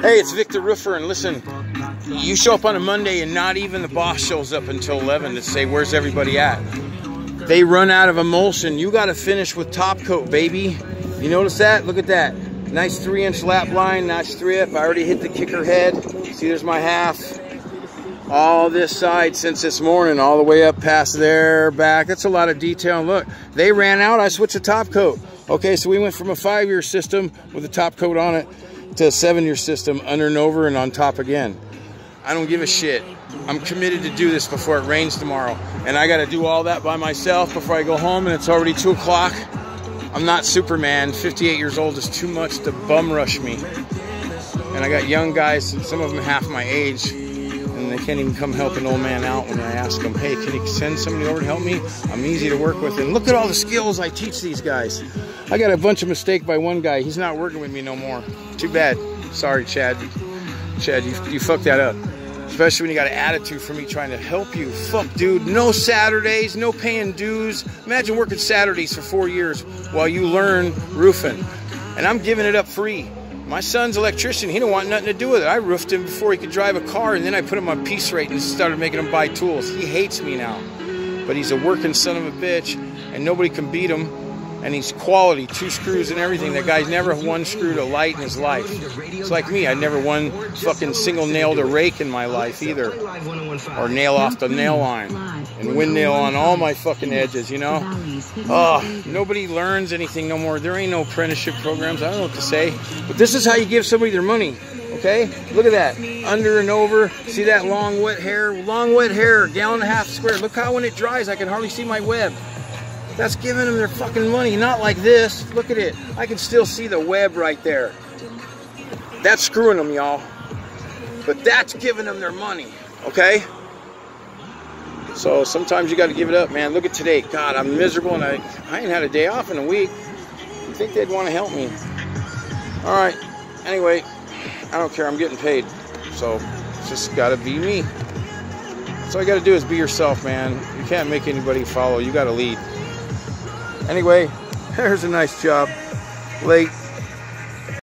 Hey, it's Vic the Roofer, and listen, you show up on a Monday and not even the boss shows up until 11 to say, Where's everybody at? They run out of emulsion. You got to finish with top coat, baby. You notice that? Look at that. Nice three inch lap line, notch strip. I already hit the kicker head. See, there's my half. All this side since this morning, all the way up past there, back. That's a lot of detail. Look, they ran out. I switched the top coat. Okay, so we went from a five year system with a top coat on it to a seven year system under and over and on top again. I don't give a shit. I'm committed to do this before it rains tomorrow. And I got to do all that by myself before I go home and it's already two o'clock. I'm not Superman. 58 years old is too much to bum rush me. And I got young guys, some of them half my age, and they can't even come help an old man out when I ask them, hey, can you send somebody over to help me? I'm easy to work with. And look at all the skills I teach these guys. I got a bunch of mistake by one guy. He's not working with me no more. Too bad. Sorry, Chad. Chad, you, you fucked that up. Especially when you got an attitude for me trying to help you. Fuck, dude. No Saturdays, no paying dues. Imagine working Saturdays for four years while you learn roofing. And I'm giving it up free. My son's electrician. He didn't want nothing to do with it. I roofed him before he could drive a car, and then I put him on piece rate and started making him buy tools. He hates me now. But he's a working son of a bitch, and nobody can beat him and he's quality, two screws and everything. That guy's never one screwed a light in his life. It's like me, I never one fucking single nailed a rake in my life either. Or nail off the nail line. And wind nail on all my fucking edges, you know? Oh, nobody learns anything no more. There ain't no apprenticeship programs. I don't know what to say. But this is how you give somebody their money. Okay? Look at that. Under and over. See that long wet hair? Long wet hair, gallon and a half square. Look how when it dries I can hardly see my web. That's giving them their fucking money, not like this. Look at it. I can still see the web right there. That's screwing them, y'all. But that's giving them their money, okay? So sometimes you got to give it up, man. Look at today. God, I'm miserable and I, I ain't had a day off in a week. You think they'd want to help me? All right. Anyway, I don't care. I'm getting paid. So it's just got to be me. So all you got to do is be yourself, man. You can't make anybody follow. You got to lead. Anyway, there's a nice job. Late,